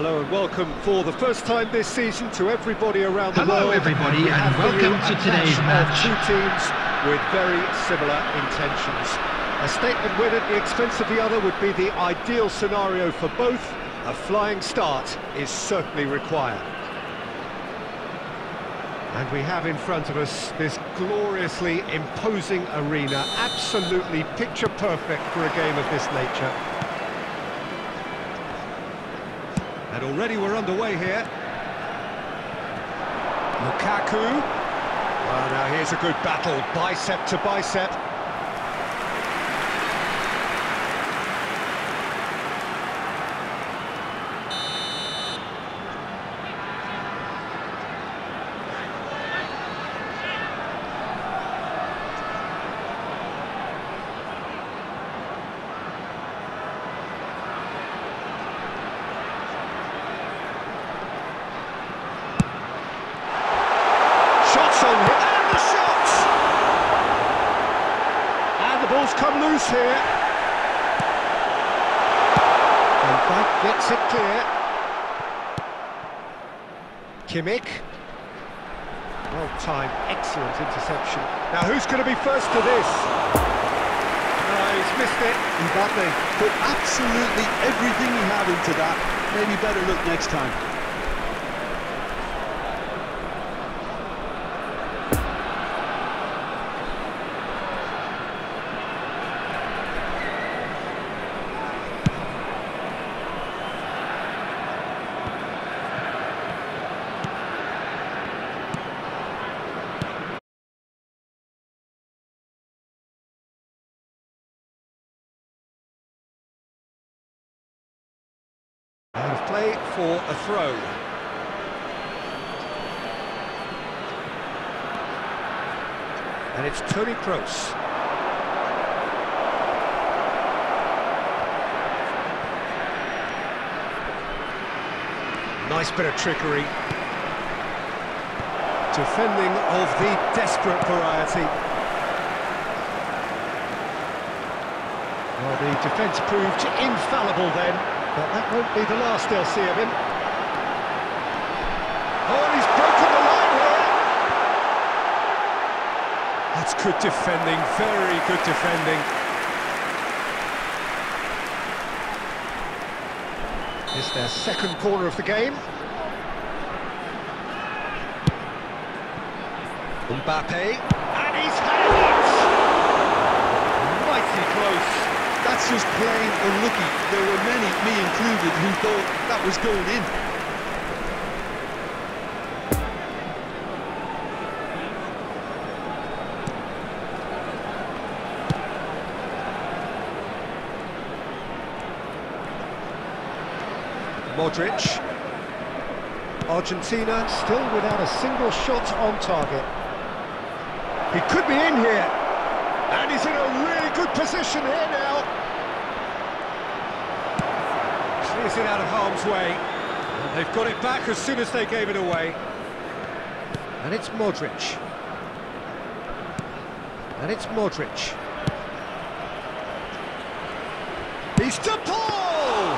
Hello and welcome for the first time this season to everybody around the Hello world. everybody We and welcome to today's match. two teams with very similar intentions. A statement win at the expense of the other would be the ideal scenario for both. A flying start is certainly required. And we have in front of us this gloriously imposing arena, absolutely picture perfect for a game of this nature. And already we're underway here. Lukaku. Well, now here's a good battle, bicep to bicep. Shots on hit, and the shots! Ball's come loose here. And Bank gets it clear. Kimmich. Well timed, excellent interception. Now who's going to be first to this? No, he's missed it. Mbappe put absolutely everything he had into that. Maybe better look next time. Play for a throw. And it's Tony Kroos. Nice bit of trickery. Defending of the desperate variety. Well, the defence proved infallible then, but that won't be the last they'll see of him. Oh, and he's broken the line here! That's good defending, very good defending. It's their second corner of the game. Mbappe, and he's had it! Mighty close. That's just plain unlucky. There were many, me included, who thought that was going in. Modric. Argentina still without a single shot on target. He could be in here. And he's in a really good position here now. It out of harm's way. And they've got it back as soon as they gave it away. And it's Modric. And it's Modric. He's to Paul!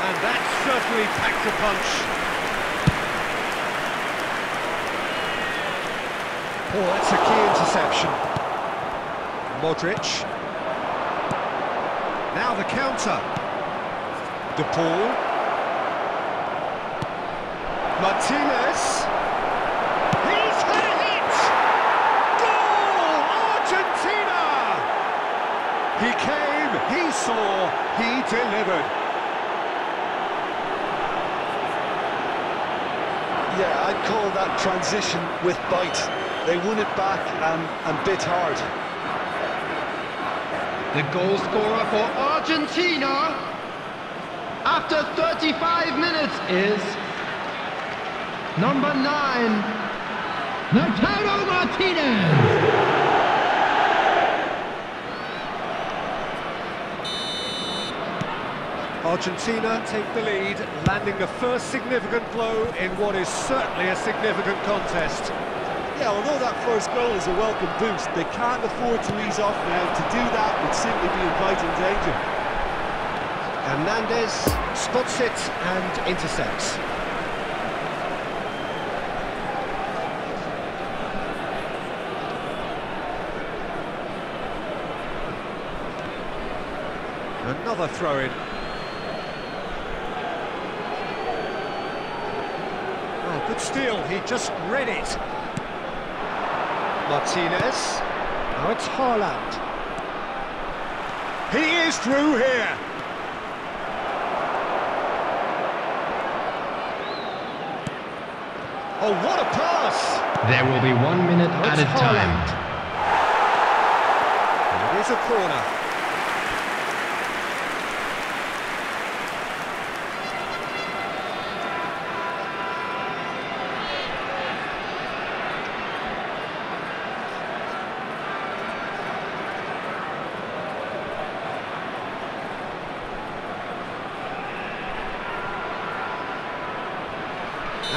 And that certainly packed a punch. Oh, that's a key interception. Modric. Now the counter. De Paul. Martinez. He's had it! Goal! Argentina! He came, he saw, he delivered. Yeah, I'd call that transition with bite. They won it back and, and bit hard. The goal scorer for Argentina after 35 minutes is number 9, Lautaro Martinez. Argentina take the lead, landing the first significant blow in what is certainly a significant contest. Yeah, although that first goal is a welcome boost, they can't afford to ease off now. To do that would simply be inviting danger. Hernandez spots it and intercepts. Another throw-in. Oh, good steal, he just read it. Martinez. Now it's Haaland. He is through here. Oh, what a pass! There will be one minute it's added time. It is a corner.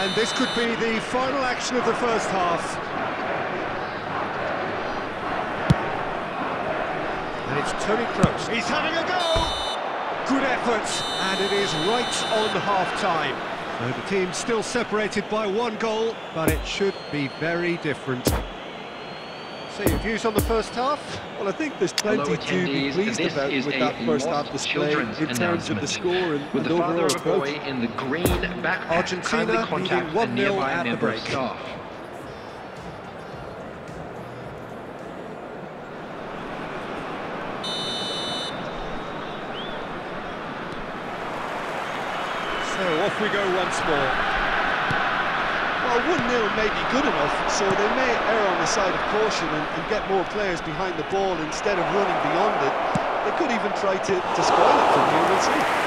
And this could be the final action of the first half. And it's Tony Kroos. He's having a go! Good effort, and it is right on half-time. So the team's still separated by one goal, but it should be very different. So your views on the first half? Well, I think there's plenty to be pleased about with that first half Lost display Children's in terms of the score and, With and the overall of a approach. boy in the green backpack Argentina kindly leading 1-0 nearby at the break. staff. So off we go once more. Well, 1-0 may be good enough, so they may err on the side of caution and, and get more players behind the ball instead of running beyond it. They could even try to, to spoil it from here, we'll see.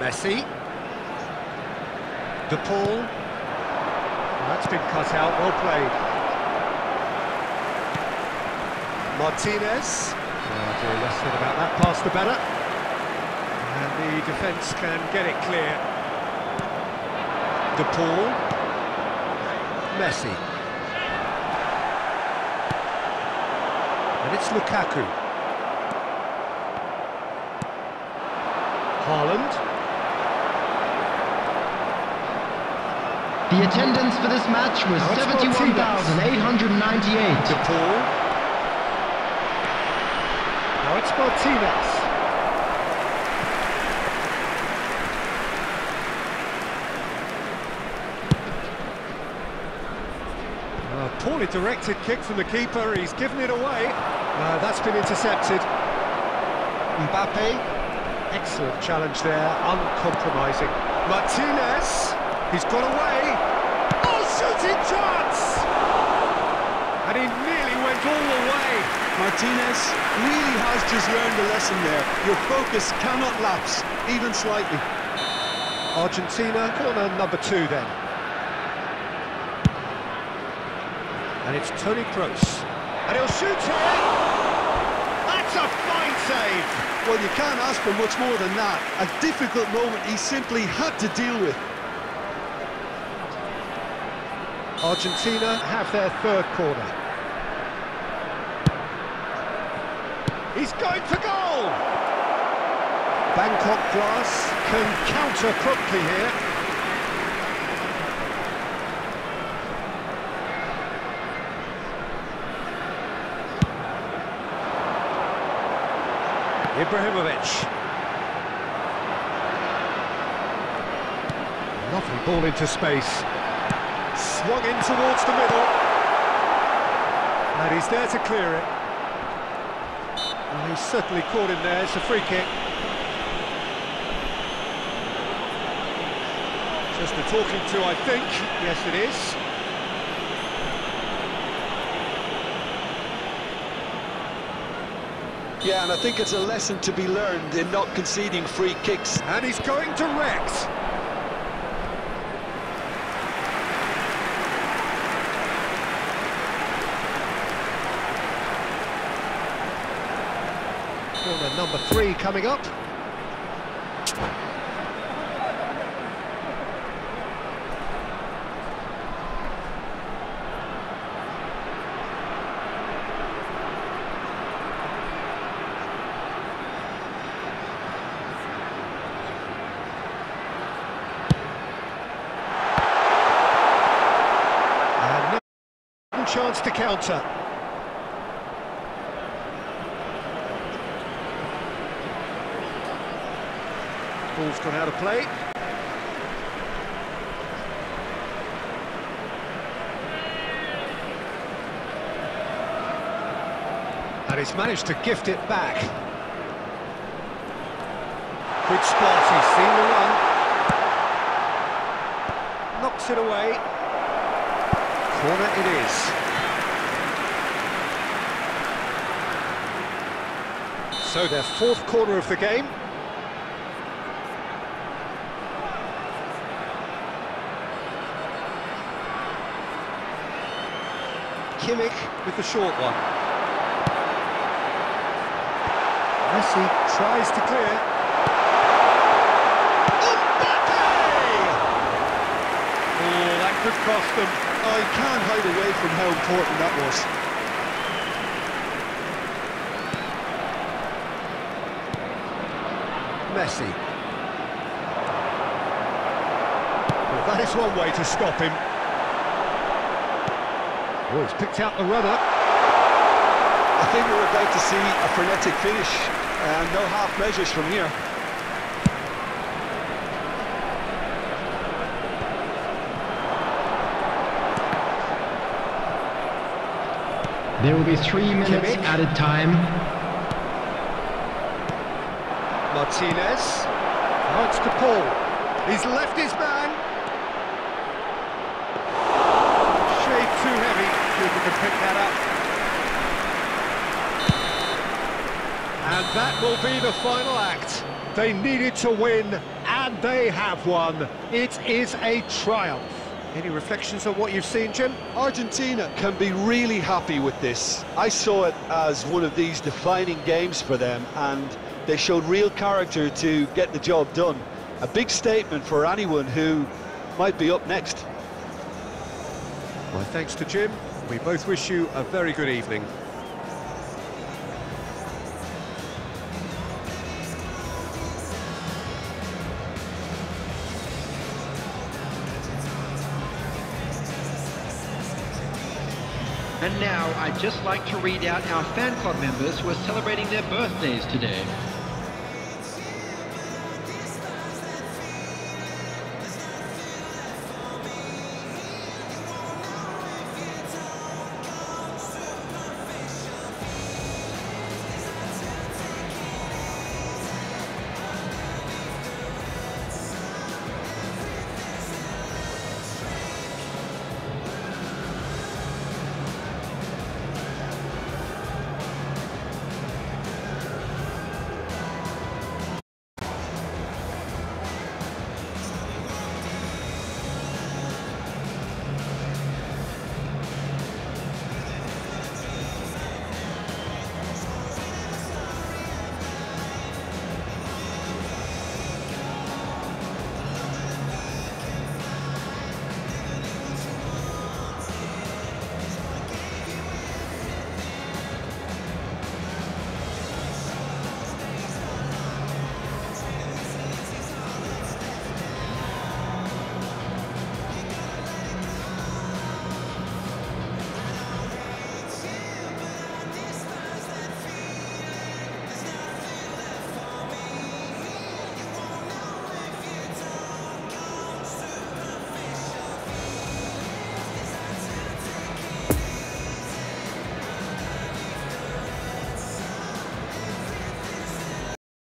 Messi. De Paul. That's been cut out, well played. Martinez. Oh, dear, less said about that pass, the better. And the defence can get it clear. De Paul. Messi. And it's Lukaku. Haaland. The attendance for this match was Now 71,898. De Paul. Now it's Martinez. A poorly directed kick from the keeper, he's given it away. Uh, that's been intercepted. Mbappe, excellent challenge there, uncompromising. Martinez, he's got away. Oh, shooting chance! And he nearly went all the way. Martinez really has just learned a lesson there. Your focus cannot lapse, even slightly. Argentina, corner uh, number two then. And it's Tony Kroos. And he'll shoot here! That's a fine save! Well, you can't ask for much more than that. A difficult moment he simply had to deal with. Argentina have their third corner. He's going for goal! Bangkok Glass can counter promptly here. Ibrahimovic. Lovely ball into space. Swung in towards the middle. And he's there to clear it. Well, he's certainly caught him there, it's a free kick. Just a talking to, I think. Yes, it is. Yeah, and I think it's a lesson to be learned in not conceding free kicks. And he's going direct. number three coming up. chance to counter. Ball's gone out of play. And he's managed to gift it back. Good spot, he's seen the run. Knocks it away. Corner it is. So their fourth corner of the game. Kimmich with the short one. Messi tries to clear. Mbappe! Oh, that could cost them. I can't hide away from how important that was. Messi. Well, that is one way to stop him. Oh, he's picked out the runner. I think we're about to see a frenetic finish, and no half measures from here. There will be three minutes Kimmich. added time. Martinez. Wants to Paul. He's left his man. Shade too heavy. Cooper can pick that up. And that will be the final act. They needed to win, and they have won. It is a triumph. Any reflections on what you've seen, Jim? Argentina can be really happy with this. I saw it as one of these defining games for them, and they showed real character to get the job done. A big statement for anyone who might be up next. My thanks to Jim. We both wish you a very good evening. And now I'd just like to read out our fan club members who are celebrating their birthdays today.